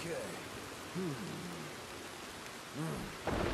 Okay. Hmm.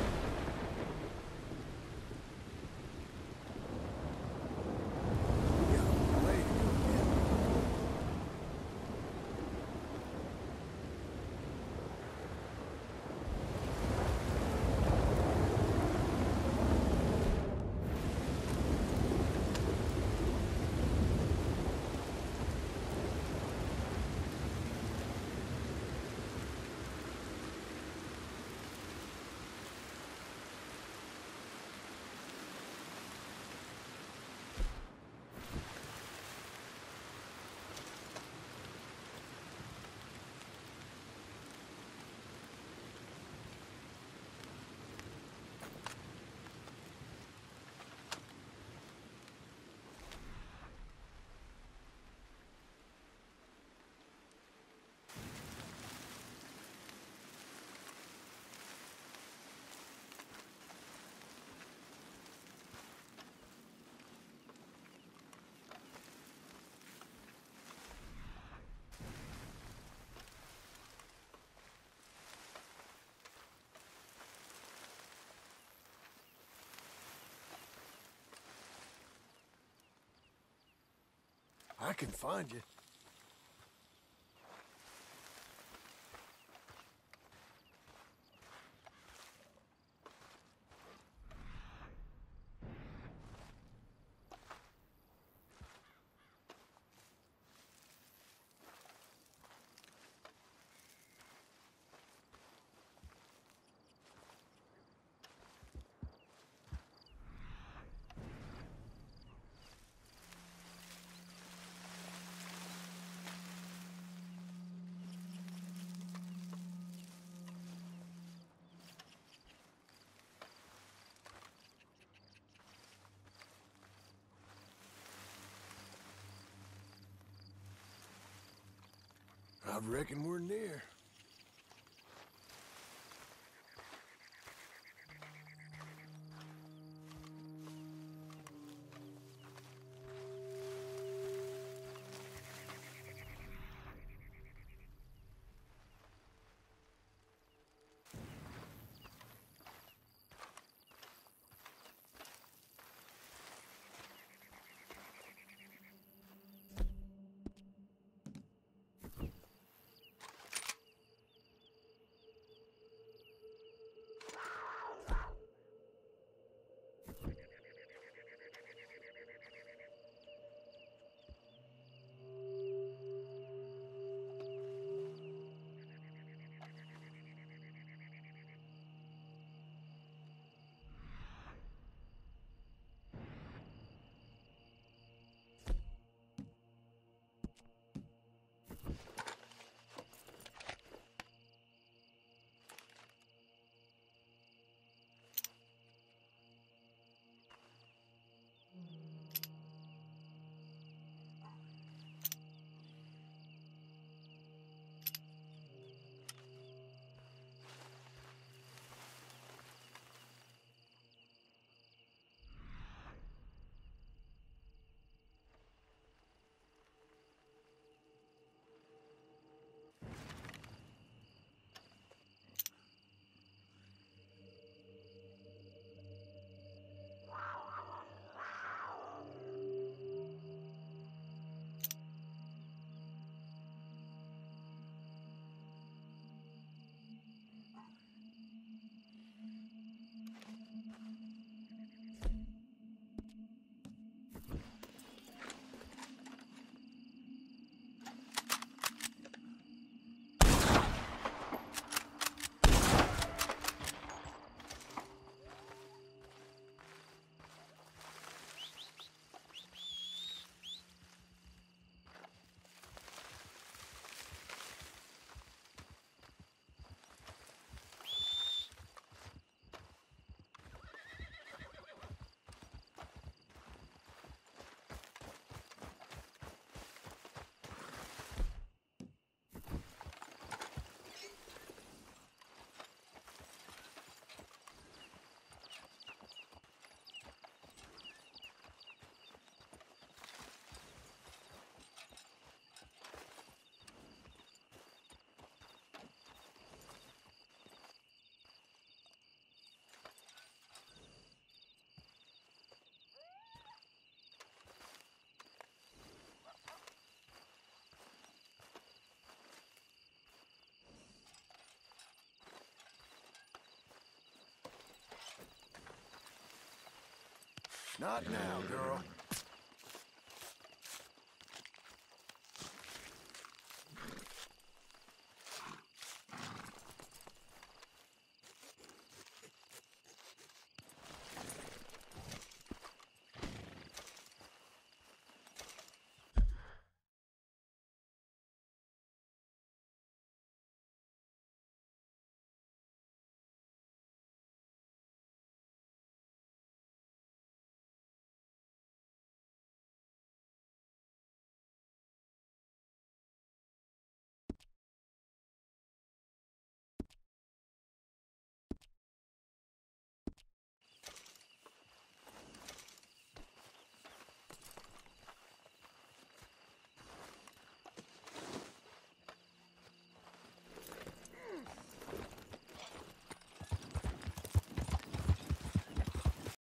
I can find you. I reckon we're near. Not now, girl.